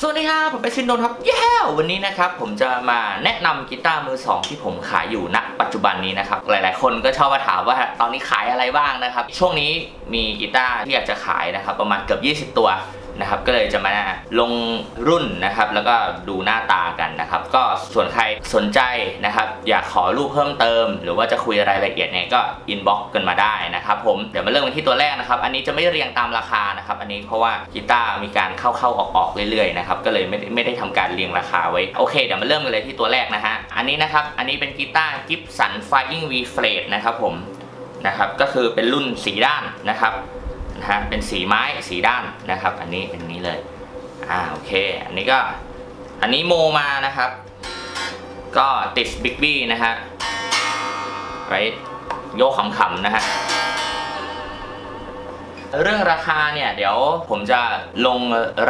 สวัสดีครับผมเป็นซินนนครับเย้วันนี้นะครับผมจะมาแนะนำกีตาร์มือสองที่ผมขายอยู่ณปัจจุบันนี้นะครับหลาย ๆ คนก็ชอบมาถามว่าตอนนี้ขายอะไรบ้างนะครับ ช่วงนี้มีกีตาร์ที่อยากจะขายนะครับประมาณเกือบ 20 ตัว นะครับ ก็เลยจะมาลงรุ่นนะครับ แล้วก็ดูหน้าตากันนะครับ ก็ส่วนใครสนใจนะครับ อยากขอรูปเพิ่มเติม หรือว่าจะคุยรายละเอียดเนี่ยก็ inbox กันมาได้นะครับ ผมเดี๋ยวมาเริ่มกันที่ตัวแรกนะครับ อันนี้จะไม่เรียงตามราคานะครับ อันนี้เพราะว่ากีตาร์มีการเข้าๆออกๆเรื่อยๆนะครับก็เลยไม่ได้ไม่ได้ทำการเรียงราคาไว้โอเคเดี๋ยวมาเริ่มกันเลยที่ตัวแรกนะฮะอันนี้นะครับอันนี้เป็นกีตาร์ Gibson Flying V Flat นะครับผมนะครับก็คือเป็นรุ่นสีด้านนะครับ นะฮะเป็นสีไม้สีด้านนะครับ อันนี้เป็นนี้เลยอ่าโอเค อันนี้ก็อันนี้โมมานะครับ ก็ติดบิ๊กบี้นะฮะไว้โยกขำๆนะฮะเรื่องราคาเนี่ยเดี๋ยวผมจะลง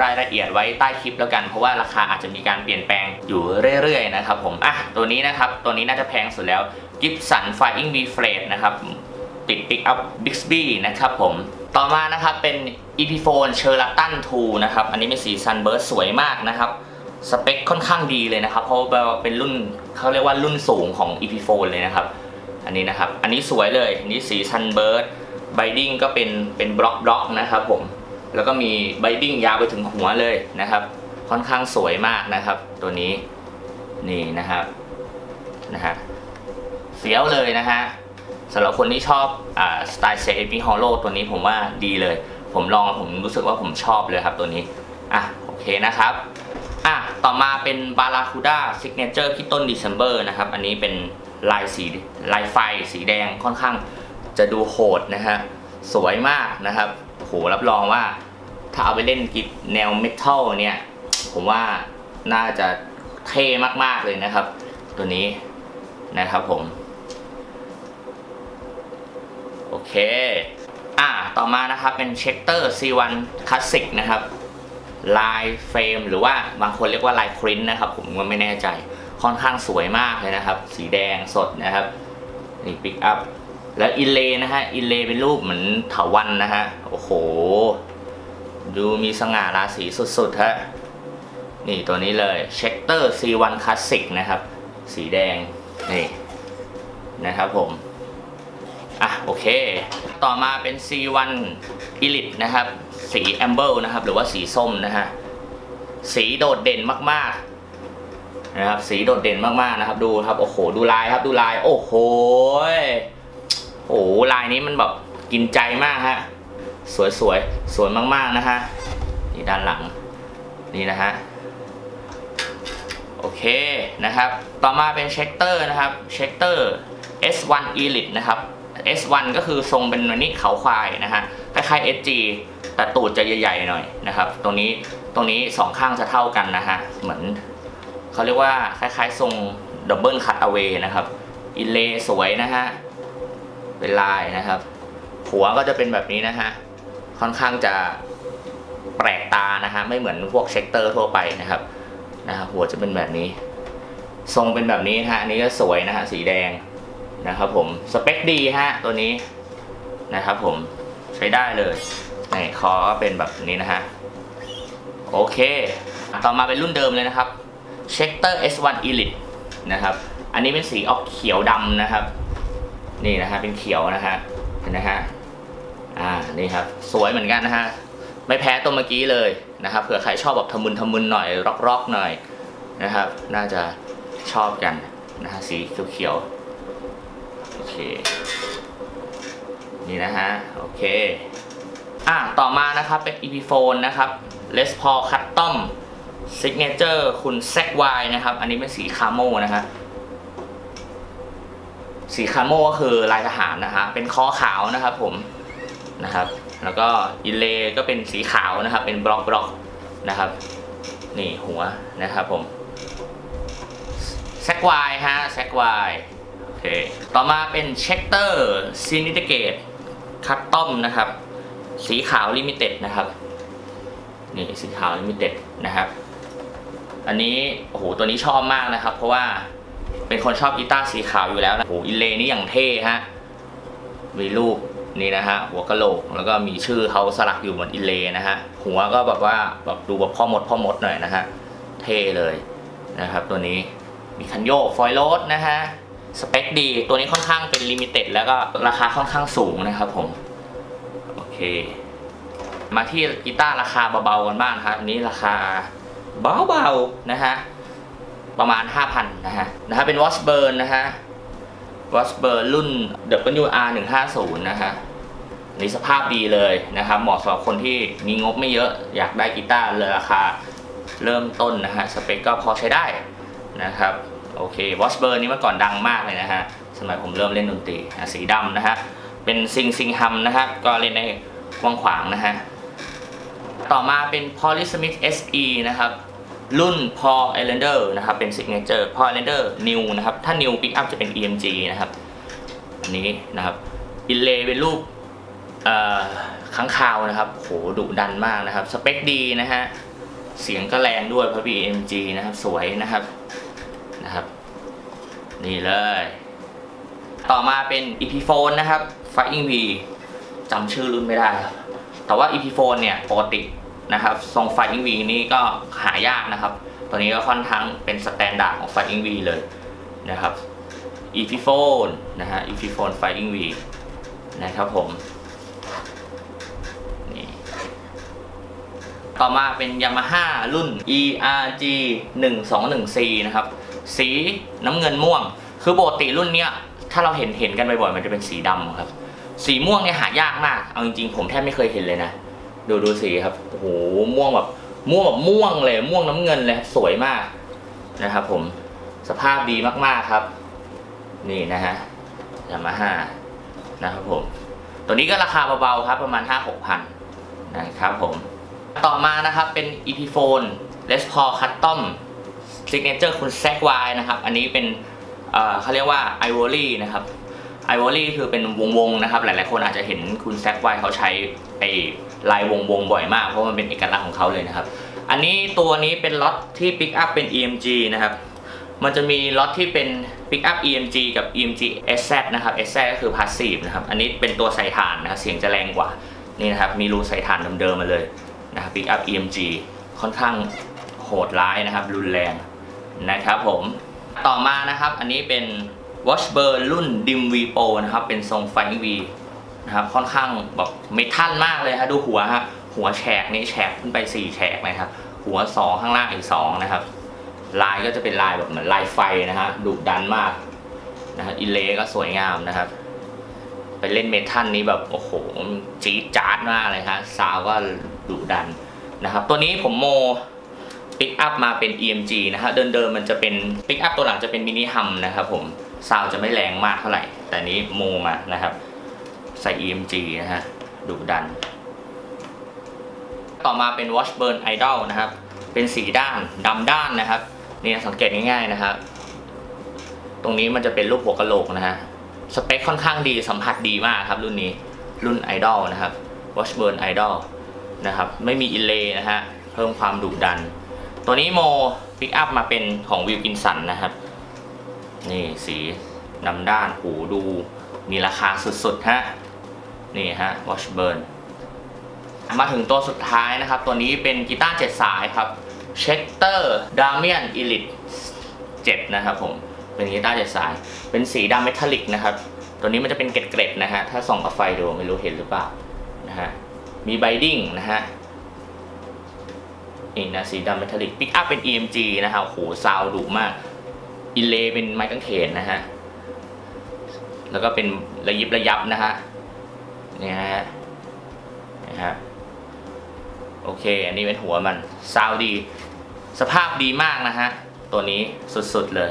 รายละเอียดไว้ใต้คลิปแล้วกัน เพราะว่าราคาอาจจะมีการเปลี่ยนแปลงอยู่เรื่อยๆนะครับผมอะตัวนี้นะครับตัวนี้น่าจะแพงสุดแล้ว Gibson Flying V Flat นะครับติด Pick Up Bigsby นะครับผม ต่อมานะครับเป็น Epiphone Sheraton 2 นะครับ อันนี้เป็นสี Sunburst สวยมากนะครับสเปคค่อนข้างดีเลยนะครับ เพราะว่าเป็นรุ่นเขาเรียกว่ารุ่นสูงของ Epiphone เลยนะครับ อันนี้นะครับ อันนี้สวยเลยอันนี้สี Sunburst binding ก็เป็นเป็น block block นะครับผมแล้วก็มี binding ยาวไปถึงหัวเลยนะครับ ค่อนข้างสวยมากนะครับ ตัวนี้นี่นะครับนะฮะเสียวเลยนะฮะ สำหรับคนที่ชอบสไตล์ semi hollow ตัวนี้ผมว่าดีเลย ผมลองผมรู้สึกว่าผมชอบเลยครับตัวนี้ อะ โอเคนะครับ อะ ต่อมาเป็น Barracuda signature พี่ต้น December นะครับ อันนี้เป็นลายสีลายไฟสีแดงค่อนข้างจะดูโหดนะฮะ สวยมากนะครับโหรับรองว่าถ้าเอาไปเล่น gig แนว metal เนี่ย ผมว่าน่าจะเท่มาก ๆ เลยนะครับ ตัวนี้นะครับผม โอเค อ่า ต่อมานะครับเป็น Schecter C1 Classic นะครับลาย flame หรือว่าบางคนเรียกว่าลาย quilt นะครับผมก็ไม่แน่ใจค่อนข้างสวยมากเลยนะครับ สีแดงสดนะครับนี่ปิกอัพแล้ว inlay นะฮะ inlay เป็นรูปเหมือนเถาวัลย์นะฮะโอ้โห ดูมีสง่าราศีสุดๆฮะนี่ตัวนี้เลย Schecter C1 Classic นะครับ สีแดง นี่ นะครับผม อะโอเค ต่อมาเป็น C1 Elite นะครับ สี amber นะครับ หรือว่าสีส้มนะฮะ สีโดดเด่นมากๆนะครับ สีโดดเด่นมากๆนะครับ ดูครับ โอ้โห ดูลายครับ ดูลาย โอ้โห โอ้โห ลายนี้มันแบบกินใจมากฮะ สวยสวยสวยมากๆนะฮะ นี่ด้านหลัง นี่นะฮะโอเคนะครับ ต่อมาเป็น Schecter นะครับ Schecter S1 Elite นะครับ S1 ก็คือทรงเป็นวันนี้เขาควายนะฮะคล้ายๆ SG แต่ตูดจะใหญ่ๆหน่อยนะครับ ตรงนี้ตรงนี้สองข้างจะเท่ากันนะฮะเหมือนเขาเรียกว่าคล้ายๆ ทรงดับเบิลคัตเอา a y นะครับอินเลสวยนะฮะเป็นลายนะครับหัวก็จะเป็นแบบนี้นะฮะค่อนข้างจะแปลกตานะฮะไม่เหมือนพวก Schecter ทั่วไปนะครับนะครับหัวจะเป็นแบบนี้ ทรงเป็นแบบนี้ฮะอันนี้ก็สวยนะฮะสีแดง นะครับผมสเปคดีฮะตัวนี้นะครับผมใช้ได้เลยในคอก็เป็นแบบนี้นะฮะโอเค ต่อมาเป็นรุ่นเดิมเลยนะครับ c h e c t e r S1 Elite นะครับ อันนี้เป็นสีออกเขียวดำนะครับ นี่นะฮะเป็นเขียวนะฮะเห็นนะฮะอ่านี่ครับสวยเหมือนกันนะฮะไม่แพ้ตัวเมื่อกี้เลยนะครับเผื่อใครชอบแบบทะมึนทะมึนหน่อยร็อกๆหน่อยนะครับ น่าจะชอบกันนะฮะสีเขียวๆ โอเค นี่นะฮะ โอเค อะ ต่อมานะครับเป็น Epiphone นะครับ Les Paul Custom Signature คุณ z y นะครับ อันนี้เป็นสีคาโมนะฮะสีคาโมก็คือลายทหารนะฮะ เป็นคอขาวนะครับผม นะครับ แล้วก็อินเลก็เป็นสีขาวนะครับ เป็นบล็อกบล็อกนะครับ นี่หัวนะครับผมแซกวายฮะแซกวาย เค ต่อมาเป็น Schecter Synyster Gates Custom นะครับ สีขาว limited นะครับ นี่สีขาว limited นะครับ อันนี้โอ้โหตัวนี้ชอบมากนะครับ เพราะว่าเป็นคนชอบกีตาร์สีขาวอยู่แล้วนะโอ้โห inlay นี่อย่างเท่ฮะมีรูปนี่นะฮะหัวกะโหลกแล้วก็มีชื่อเขาสลักอยู่บน inlay นะฮะหัวก็แบบว่าแบบดูแบบพ่อมดพ่อมดหน่อยนะฮะเท่เลยนะครับ ตัวนี้มีคันโยก Floyd Rose นะฮะ สเปคดี ตัวนี้ค่อนข้างเป็น limited แล้วก็ราคาค่อนข้างสูงนะครับผม โอเค มาที่กีตาร์ราคาเบาๆกันบ้างครับอันนี้ราคาเบาๆนะฮะ ประมาณ 5,000นะฮะนะฮะเป็น Washburn นะฮะ Washburn รุ่น WR 150นะฮะนี่สภาพดีเลยนะครับเหมาะสำหรับคนที่มีงบไม่เยอะอยากได้กีตาร์เลยราคาเริ่มต้นนะฮะสเปคก็พอใช้ได้นะครับ โอเควอชเบิร์นนี่เมื่อก่อนดังมากเลยนะฮะ สมัยผมเริ่มเล่นดนตรีสีดำนะฮะ เป็นซิงซิงฮัมนะฮะ ก็เล่นได้กว้างขวางนะฮะ ต่อมาเป็น Polysmith SE นะครับ รุ่น Paul Islander นะครับ เป็น Signature Paul Islander New นะครับ ถ้า New Pickup จะเป็น EMG นะครับ อันนี้นะครับ inlay เป็นรูปค้างคาวนะครับโหดุดันมากนะครับ สเปคดีนะฮะ เสียงก็แรงด้วยเพราะ EMG นะครับ สวยนะครับ นะครับ นี่เลย ต่อมาเป็น Epiphone นะครับ Flying V จำชื่อรุ่นไม่ได้ครับ แต่ว่า EP4 เนี่ยปกตินะครับทรง Flying V นี่ก็หายากนะครับ ตัวนี้ก็ค่อนข้างเป็น standard ของ Flying V เลยนะครับ EP4 นะฮะ EP4 Flying V นะครับผมนี่ต่อมาเป็น Yamaha รุ่น ERG 121C นะครับ สีน้ำเงินม่วง คือปกติรุ่นเนี้ยถ้าเราเห็นเห็นกันบ่อยๆมันจะเป็นสีดำครับ สีม่วงเนี่ยหายากมาก เอาจริงๆผมแทบไม่เคยเห็นเลยนะ ดูดูสีครับโอ้โหม่วงแบบม่วงแบบม่วงเลย ม่วงน้ำเงินเลยสวยมากนะครับผมสภาพดีมากๆครับ นี่นะฮะยามาฮ่านะครับผม ตัวนี้ก็ราคาเบาๆครับประมาณ 5 6พันนะครับผม ต่อมานะครับเป็น Epiphone Les Paul Custom Signature คุณแซกวายนะครับ อันนี้เป็นเขาเรียกว่า Ivory นะครับไอวอรี่คือเป็นวงๆนะครับ หลายๆคนอาจจะเห็นคุณแซกไวเขาใช้ไอลายวงๆบ่อยมาก เพราะมันเป็นเอกลักษณ์ของเขาเลยนะครับ อันนี้ตัวนี้เป็นล็อตที่ปิกอัพเป็น EMG นะครับ มันจะมีล็อตที่เป็น pickup EMG กับ EMG HZ นะครับ HZ ก็คือ passive นะครับ อันนี้เป็นตัวใส่ถ่านนะครับ เสียงจะแรงกว่า นี่นะครับ มีรูใส่ถ่านเดิมๆมาเลยนะครับปิกอัพ EMG ค่อนข้างโหดร้ายนะครับ รุนแรง นะครับผมต่อมานะครับ อันนี้เป็น Washburn รุ่น Dime V Pro นะครับ เป็นทรงไฟ V นะครับ ค่อนข้างแบบ metal มากเลยฮะดูหัวฮะหัวแฉกนี่แฉกขึ้นไป 4 แฉกนะครับ หัว 2 ข้างล่างอีก 2 นะครับ ลายก็จะเป็นลายแบบเหมือนลายไฟนะฮะดุดันมากนะฮะ inlay ก็สวยงามนะครับ ไปเล่น metal นี้แบบ โอ้โหจี๊ดจ๊าดมากเลยครับซาวก็ดุดันนะครับ ตัวนี้ผมโม ปิกอัพมาเป็น EMG นะฮะเดิมๆมันจะเป็นปิกอัพตัวหลังจะเป็น mini hum นะครับผมซาวจะไม่แรงมากเท่าไหร่ แต่นี้โมมานะครับ ใส่ EMG นะฮะดุดัน ต่อมาเป็น Washburn Idol นะครับ เป็นสีด้านดำด้านนะครับนี่สังเกตง่ายๆนะครับ ตรงนี้มันจะเป็นรูปหัวกะโหลกนะฮะสเปคค่อนข้างดีสัมผัสดีมากครับรุ่นนี้รุ่น Idol นะครับ Washburn Idol นะครับ ไม่มีอิเลนะฮะ เพิ่มความดุดัน ตัวนี้โมปิกอัพมาเป็นของวิวกินสันนะครับ นี่สีดำด้านหูดูมีราคาสุดๆฮะนี่ฮะ Washburn มาถึงตัวสุดท้ายนะครับ ตัวนี้เป็นกีตาร์เจ็ดสายครับ c h e c t e r Damian Elite 7นะครับผมเป็นกีตาร์เจ็ดสาย เป็นสีดำเมทัลลิกนะครับ ตัวนี้มันจะเป็นเกล็ดๆนะฮะถ้าส่องกับไฟดูไม่รู้เห็นหรือเปล่านะฮะมี binding นะฮะ นี่นะสีดำ metallic pickup เป็น EMG นะครับโห sound ดุมาก inlay เป็นไม้กางเขนนะฮะแล้วก็เป็นระยิบระยับนะฮะนี่นะฮะนะฮะโอเค อันนี้เป็นหัวมันซาวดี สภาพดีมากนะฮะ ตัวนี้สุดๆเลย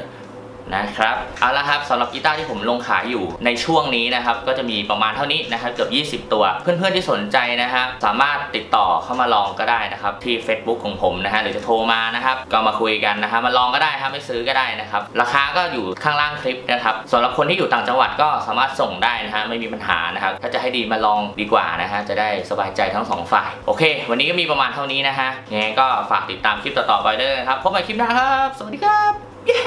นะครับเอาละครับสำหรับกีตาร์ที่ผมลงขายอยู่ในช่วงนี้นะครับก็จะมีประมาณเท่านี้นะครับเกือบ20 ตัว เพื่อนๆที่สนใจนะฮะสามารถติดต่อเข้ามาลองก็ได้นะครับที่ Facebook ของผมนะฮะหรือจะโทรมานะครับก็มาคุยกันนะฮะมาลองก็ได้ครับไม่ซื้อก็ได้นะครับราคาก็อยู่ข้างล่างคลิปนะครับสำหรับคนที่อยู่ต่างจังหวัดก็สามารถส่งได้นะฮะไม่มีปัญหานะครับถ้าจะให้ดีมาลองดีกว่านะฮะจะได้สบายใจทั้งสองฝ่าย โอเค วันนี้ก็มีประมาณเท่านี้นะฮะยังไงก็ฝากติดตามคลิปต่อๆไปด้วยนะครับพบกันคลิปหน้าครับ สวัสดีครับเย้